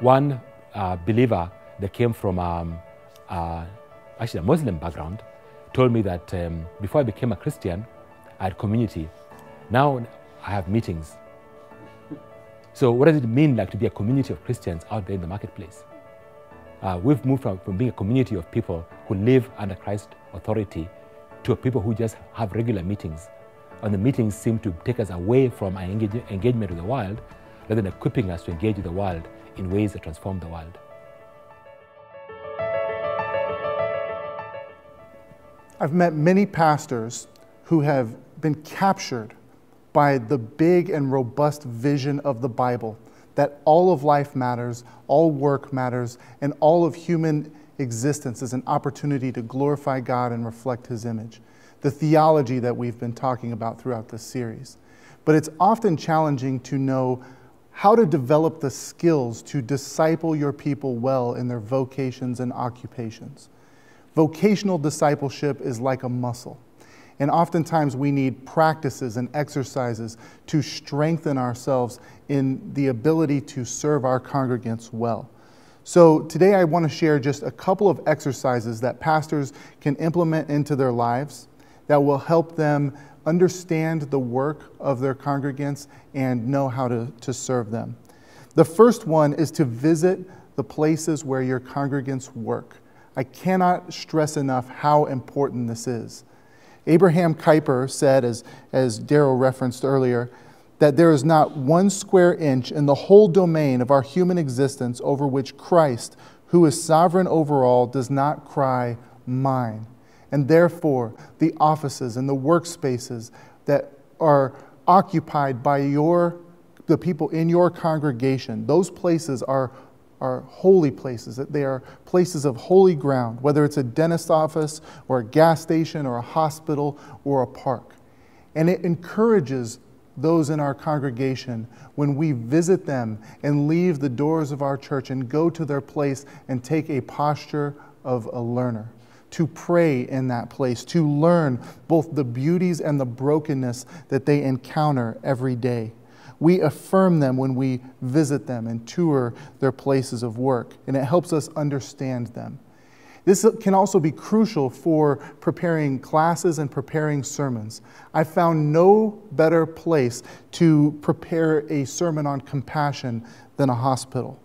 one uh, believer that came from um, uh, actually a Muslim background told me that um, before I became a Christian, I had community. Now I have meetings. So what does it mean like to be a community of Christians out there in the marketplace? Uh, we've moved from, from being a community of people who live under Christ's authority to people who just have regular meetings. And the meetings seem to take us away from our engage, engagement with the world rather than equipping us to engage with the world in ways that transform the world. I've met many pastors who have been captured by the big and robust vision of the Bible that all of life matters, all work matters, and all of human existence is an opportunity to glorify God and reflect His image. The theology that we've been talking about throughout this series. But it's often challenging to know how to develop the skills to disciple your people well in their vocations and occupations. Vocational discipleship is like a muscle. And oftentimes we need practices and exercises to strengthen ourselves in the ability to serve our congregants well. So today I want to share just a couple of exercises that pastors can implement into their lives that will help them understand the work of their congregants and know how to, to serve them. The first one is to visit the places where your congregants work. I cannot stress enough how important this is. Abraham Kuyper said, as, as Darrow referenced earlier, that there is not one square inch in the whole domain of our human existence over which Christ, who is sovereign over all, does not cry, Mine. And therefore, the offices and the workspaces that are occupied by your, the people in your congregation, those places are are holy places, that they are places of holy ground, whether it's a dentist office or a gas station or a hospital or a park. And it encourages those in our congregation when we visit them and leave the doors of our church and go to their place and take a posture of a learner. To pray in that place, to learn both the beauties and the brokenness that they encounter every day. We affirm them when we visit them and tour their places of work, and it helps us understand them. This can also be crucial for preparing classes and preparing sermons. I found no better place to prepare a sermon on compassion than a hospital.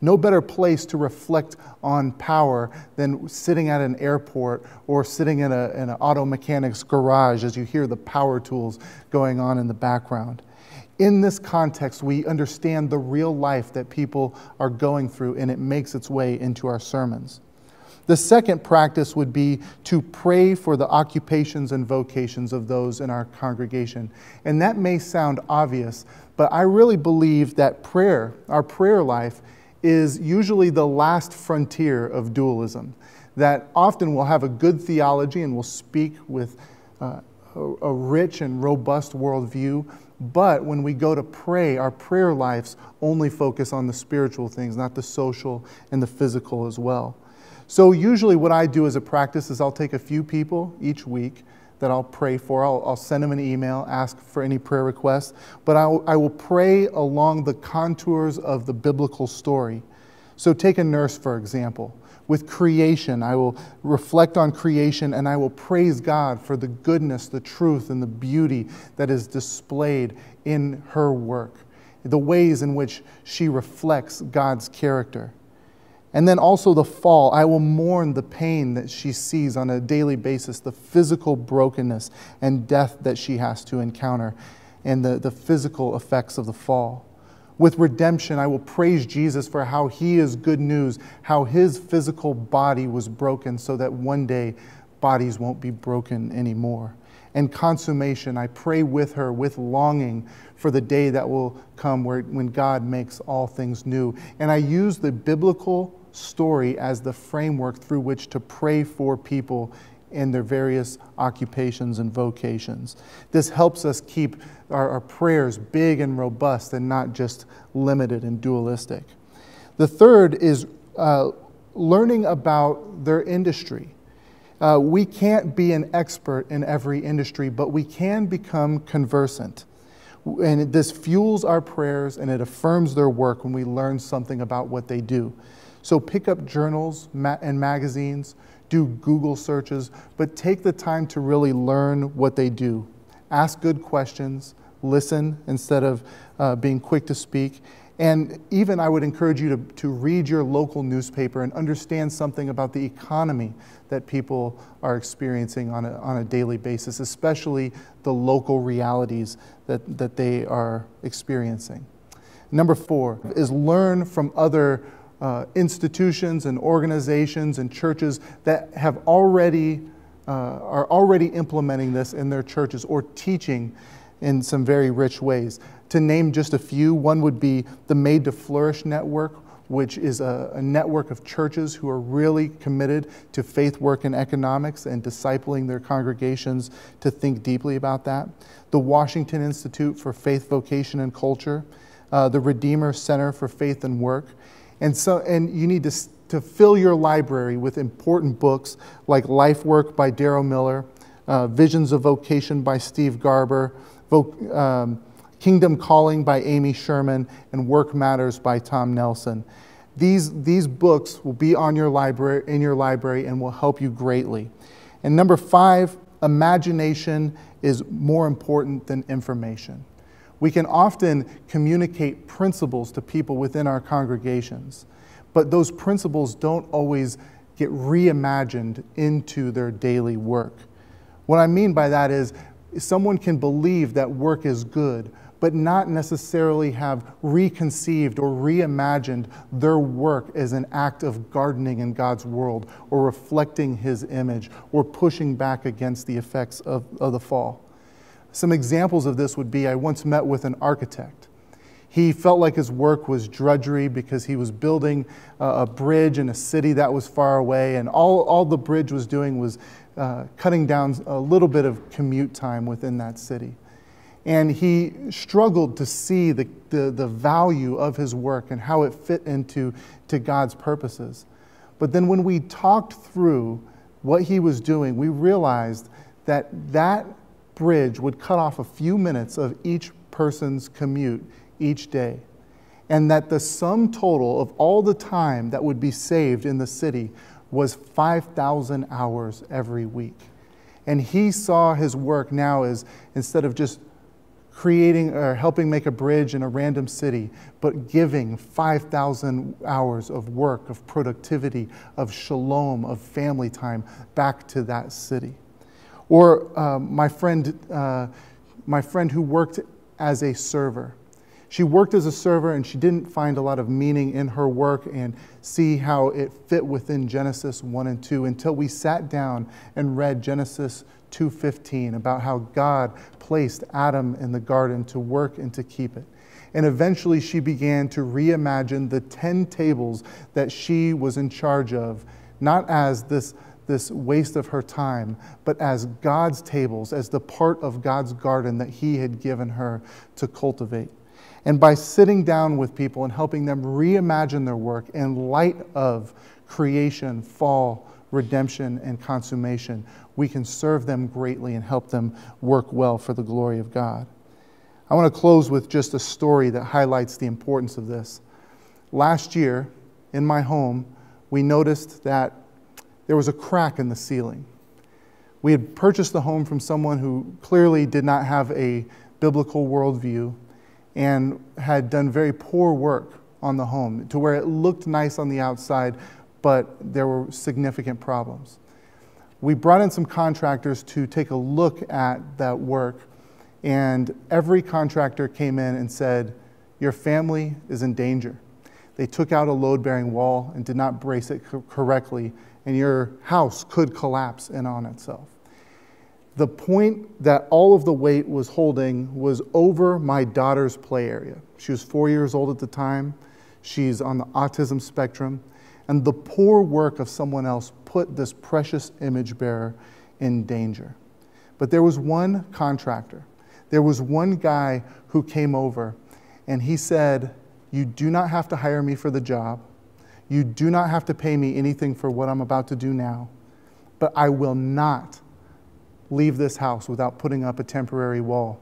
No better place to reflect on power than sitting at an airport or sitting in, a, in an auto mechanic's garage as you hear the power tools going on in the background in this context, we understand the real life that people are going through, and it makes its way into our sermons. The second practice would be to pray for the occupations and vocations of those in our congregation. And that may sound obvious, but I really believe that prayer, our prayer life, is usually the last frontier of dualism. That often we'll have a good theology and we'll speak with uh, a rich and robust worldview, but when we go to pray, our prayer lives only focus on the spiritual things, not the social and the physical as well. So, usually, what I do as a practice is I'll take a few people each week that I'll pray for. I'll, I'll send them an email, ask for any prayer requests, but I will pray along the contours of the biblical story. So, take a nurse, for example with creation. I will reflect on creation and I will praise God for the goodness, the truth, and the beauty that is displayed in her work, the ways in which she reflects God's character. And then also the fall. I will mourn the pain that she sees on a daily basis, the physical brokenness and death that she has to encounter, and the, the physical effects of the fall. With redemption, I will praise Jesus for how he is good news, how his physical body was broken so that one day bodies won't be broken anymore. And consummation, I pray with her with longing for the day that will come where, when God makes all things new. And I use the biblical story as the framework through which to pray for people in their various occupations and vocations. This helps us keep our, our, prayers big and robust and not just limited and dualistic. The third is uh, learning about their industry. Uh, we can't be an expert in every industry, but we can become conversant. And this fuels our prayers and it affirms their work when we learn something about what they do. So pick up journals and magazines, do Google searches, but take the time to really learn what they do. Ask good questions, listen instead of uh, being quick to speak. And even I would encourage you to, to read your local newspaper and understand something about the economy that people are experiencing on a, on a daily basis, especially the local realities that, that they are experiencing. Number four is learn from other uh, institutions and organizations and churches that have already uh, are already implementing this in their churches or teaching in some very rich ways. To name just a few, one would be the Made to Flourish Network, which is a, a, network of churches who are really committed to faith work and economics and discipling their congregations to think deeply about that. The Washington Institute for Faith, Vocation, and Culture, uh, the Redeemer Center for Faith and Work. And, so, and you need to, to fill your library with important books like Life Work by Darrow Miller, uh, Visions of Vocation by Steve Garber, um, Kingdom Calling by Amy Sherman, and Work Matters by Tom Nelson. These, these books will be on your library, in your library and will help you greatly. And number five, imagination is more important than information. We can often communicate principles to people within our congregations, but those principles don't always get reimagined into their daily work. What I mean by that is someone can believe that work is good, but not necessarily have reconceived or reimagined their work as an act of gardening in God's world or reflecting His image or pushing back against the effects of, of the fall. Some examples of this would be I once met with an architect. He felt like his work was drudgery because he was building a, bridge in a city that was far away, and all, all the bridge was doing was uh, cutting down a little bit of commute time within that city. And he struggled to see the, the, the value of his work and how it fit into to God's purposes. But then when we talked through what he was doing, we realized that that bridge would cut off a few minutes of each person's commute each day. And that the sum total of all the time that would be saved in the city was 5,000 hours every week. And he saw his work now as instead of just creating or helping make a bridge in a random city, but giving 5,000 hours of work, of productivity, of shalom, of family time back to that city. Or uh, my, friend, uh, my friend who worked as a server. She worked as a server and she didn't find a lot of meaning in her work and see how it fit within Genesis 1 and 2 until we sat down and read Genesis 2:15 about how God placed Adam in the garden to work and to keep it. And eventually she began to reimagine the 10 tables that she was in charge of, not as this this waste of her time, but as God's tables, as the part of God's garden that He had given her to cultivate. And by sitting down with people and helping them reimagine their work in light of creation, fall, redemption, and consummation, we can serve them greatly and help them work well for the glory of God. I want to close with just a story that highlights the importance of this. Last year, in my home, we noticed that there was a crack in the ceiling. We had purchased the home from someone who clearly did not have a biblical worldview and had done very poor work on the home to where it looked nice on the outside, but there were significant problems. We brought in some contractors to take a look at that work, and every contractor came in and said, Your family is in danger. They took out a load bearing wall and did not brace it co- correctly, and your house could collapse in on itself. The point that all of the weight was holding was over my daughter's play area. She was four years old at the time. She's on the autism spectrum. And the poor work of someone else put this precious image bearer in danger. But there was one contractor, there was one guy who came over, and he said, You do not have to hire me for the job. You do not have to pay me anything for what I'm about to do now, but I will not leave this house without putting up a temporary wall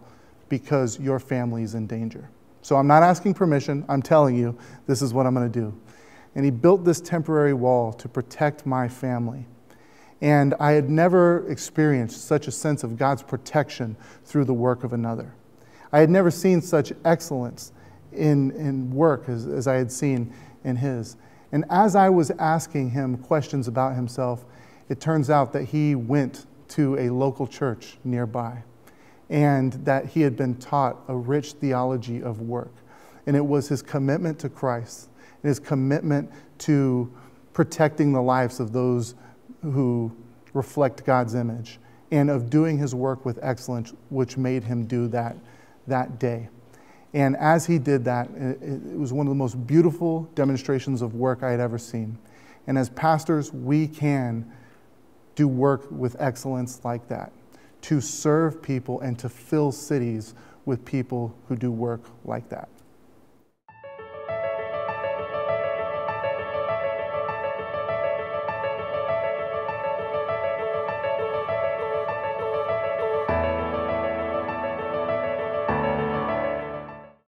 because your family is in danger. So I'm not asking permission, I'm telling you, this is what I'm going to do. And he built this temporary wall to protect my family. And I had never experienced such a sense of God's protection through the work of another. I had never seen such excellence in, in work as, as I had seen in his. And as I was asking him questions about himself, it turns out that he went to a local church nearby and that he had been taught a rich theology of work. And it was his commitment to Christ and his commitment to protecting the lives of those who reflect God's image and of doing his work with excellence, which made him do that that day. And as he did that, it, was one of the most beautiful demonstrations of work I had ever seen. And as pastors, we can do work with excellence like that to serve people and to fill cities with people who do work like that.